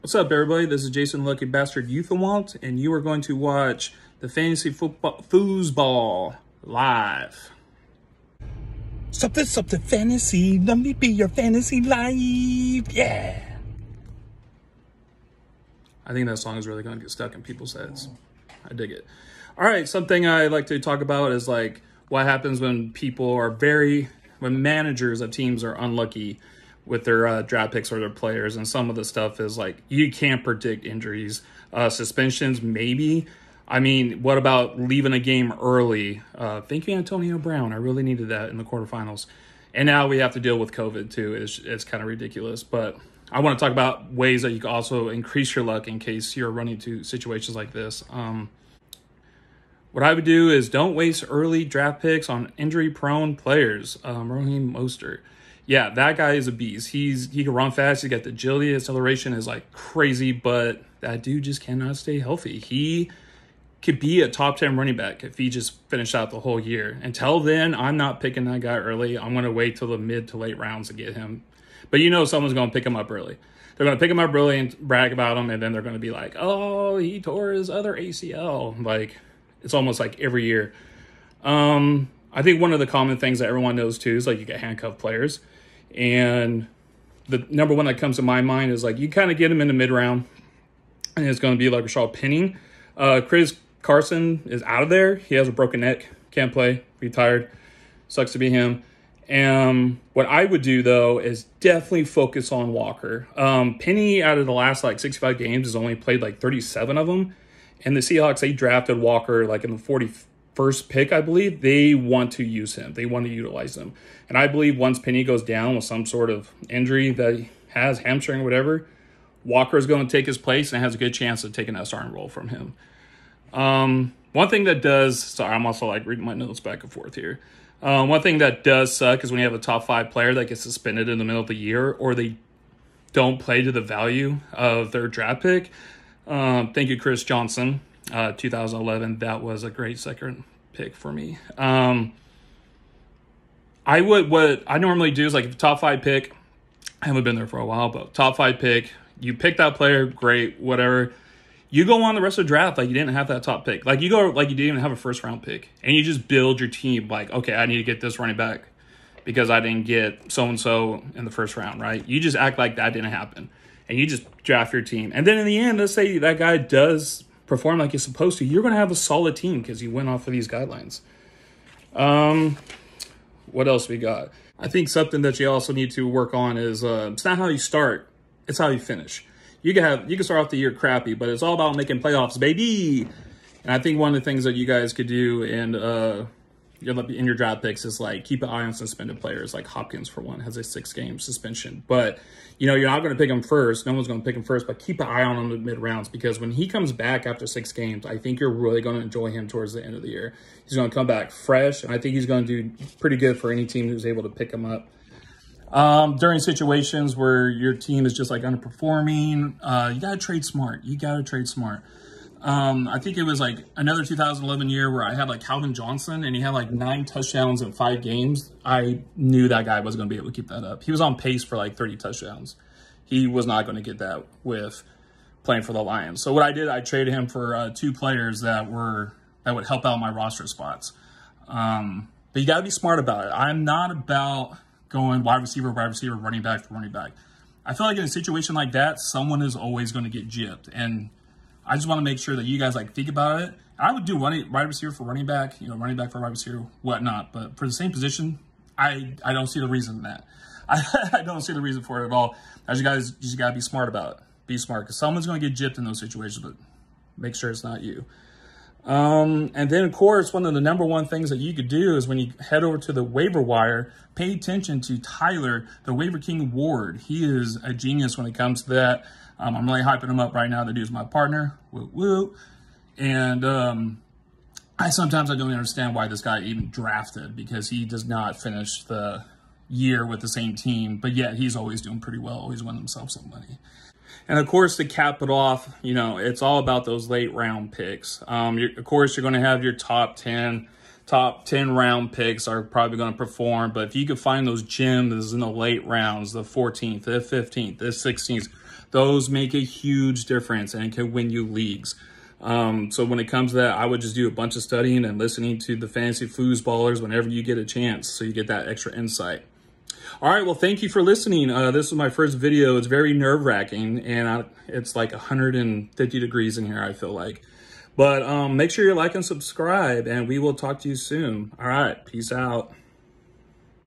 What's up, everybody? This is Jason Lucky Bastard Uthenwoldt, and you are going to watch the Fantasy Football Foosball live. Something, something fantasy. Let me be your fantasy life. Yeah. I think that song is really going to get stuck in people's heads. I dig it. All right, something I like to talk about is like what happens when people are very, when managers of teams are unlucky with their uh, draft picks or their players. And some of the stuff is like you can't predict injuries, uh, suspensions, maybe. I mean, what about leaving a game early? Uh, thank you, Antonio Brown. I really needed that in the quarterfinals. And now we have to deal with COVID too. It's, it's kind of ridiculous. But I want to talk about ways that you can also increase your luck in case you're running into situations like this. Um, what I would do is don't waste early draft picks on injury prone players. Um, Raheem Mostert yeah, that guy is a beast. He's he can run fast. He's got the agility, acceleration is like crazy, but that dude just cannot stay healthy. He could be a top 10 running back if he just finished out the whole year. Until then, I'm not picking that guy early. I'm going to wait till the mid to late rounds to get him. But you know someone's going to pick him up early. They're going to pick him up early and brag about him, and then they're going to be like, oh, he tore his other ACL. Like, it's almost like every year. Um, I think one of the common things that everyone knows too is like you get handcuffed players. And the number one that comes to my mind is like you kind of get him in the mid round, and it's going to be like Rashaad Penny. Uh, Chris Carson is out of there. He has a broken neck, can't play, retired. Sucks to be him. And what I would do though is definitely focus on Walker. Um, Penny out of the last like 65 games has only played like 37 of them. And the Seahawks, they drafted Walker like in the 40, first pick, I believe, they want to use him. They want to utilize him. And I believe once Penny goes down with some sort of injury that he has, hamstring or whatever, Walker is going to take his place and has a good chance of taking that starting role from him. Um, one thing that does, sorry, I'm also like reading my notes back and forth here. Um, one thing that does suck is when you have a top five player that gets suspended in the middle of the year or they don't play to the value of their draft pick. Um, thank you, Chris Johnson uh, 2011. That was a great second pick for me. Um, I would what I normally do is like top five pick. I haven't been there for a while, but top five pick. You pick that player, great, whatever. You go on the rest of the draft like you didn't have that top pick. Like you go like you didn't even have a first round pick, and you just build your team like, okay, I need to get this running back because I didn't get so and so in the first round, right? You just act like that didn't happen, and you just draft your team. And then in the end, let's say that guy does perform like you're supposed to, you're going to have a solid team because you went off of these guidelines. Um, what else we got? I think something that you also need to work on is uh, it's not how you start, it's how you finish. You can have you can start off the year crappy, but it's all about making playoffs, baby. And I think one of the things that you guys could do and uh, in your draft picks is like keep an eye on suspended players. Like Hopkins, for one, has a six game suspension. But you know, you're not going to pick him first. No one's going to pick him first, but keep an eye on him in the mid rounds because when he comes back after six games, I think you're really going to enjoy him towards the end of the year. He's going to come back fresh, and I think he's going to do pretty good for any team who's able to pick him up. Um, during situations where your team is just like underperforming, uh, you got to trade smart. You got to trade smart. Um, I think it was like another 2011 year where I had like Calvin Johnson and he had like nine touchdowns in five games. I knew that guy was going to be able to keep that up. He was on pace for like 30 touchdowns. He was not going to get that with playing for the Lions. So what I did, I traded him for uh, two players that were that would help out my roster spots. Um, but you got to be smart about it. I'm not about going wide receiver, wide receiver, running back for running back. I feel like in a situation like that, someone is always going to get gypped and I just want to make sure that you guys like think about it. I would do running wide receiver for running back, you know, running back for wide receiver, whatnot. But for the same position, I I don't see the reason in that. I, I don't see the reason for it at all. As you guys, you just gotta be smart about it. Be smart because someone's gonna get gypped in those situations, but make sure it's not you. Um, and then, of course, one of the number one things that you could do is when you head over to the waiver wire, pay attention to Tyler, the waiver king Ward. He is a genius when it comes to that. Um, I'm really hyping him up right now. The dude's my partner. Woo woo. And um, I sometimes I don't understand why this guy even drafted because he does not finish the year with the same team, but yet he's always doing pretty well, always winning himself some money. And of course, to cap it off, you know, it's all about those late round picks. Um, of course, you're going to have your top 10, top 10 round picks are probably going to perform. But if you can find those gems in the late rounds, the 14th, the 15th, the 16th, those make a huge difference and can win you leagues. Um, so when it comes to that, I would just do a bunch of studying and listening to the fantasy foosballers whenever you get a chance, so you get that extra insight. All right, well, thank you for listening. Uh, this is my first video. It's very nerve wracking, and I, it's like 150 degrees in here. I feel like, but um, make sure you like and subscribe, and we will talk to you soon. All right, peace out.